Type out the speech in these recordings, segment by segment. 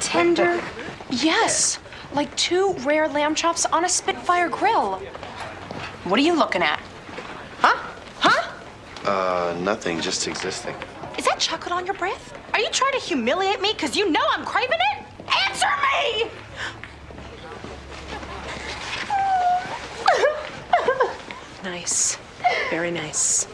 tender. Yes, like two rare lamb chops on a Spitfire grill. What are you looking at? Huh? Huh? Uh, nothing, just existing. Is that chocolate on your breath? Are you trying to humiliate me because you know I'm craving it? Answer me! Nice. Very nice.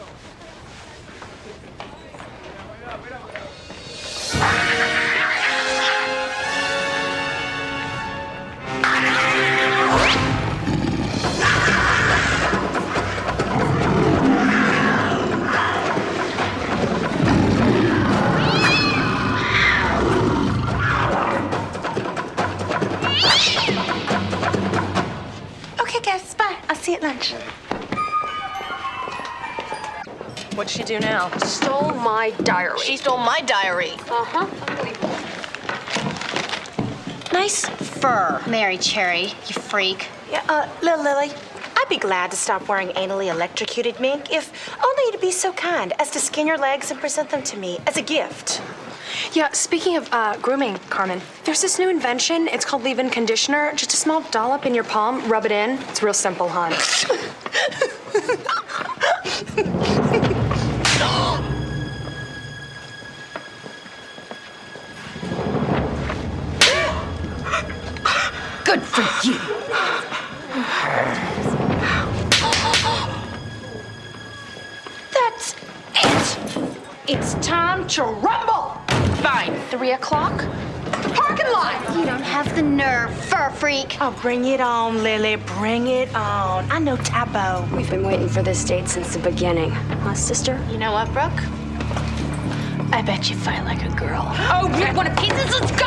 Okay, guys, bye. I'll see you at lunch. What'd she do now? Stole my diary. She stole my diary. Uh-huh. Nice fur, Mary Cherry, you freak. Yeah, uh, Lil Lily, I'd be glad to stop wearing anally electrocuted mink if only you'd be so kind as to skin your legs and present them to me as a gift. Yeah, speaking of uh, grooming, Carmen, there's this new invention. It's called leave-in conditioner. Just a small dollop in your palm, rub it in. It's real simple, hon. Good for you. It's time to rumble. Fine. Three o'clock? Parking lot. You don't have the nerve, fur freak. Oh, bring it on, Lily. Bring it on. I know Tae Bo. We've been waiting for this date since the beginning. Huh, sister? You know what, Brooke? I bet you fight like a girl. Oh, you want a piece? Let's go.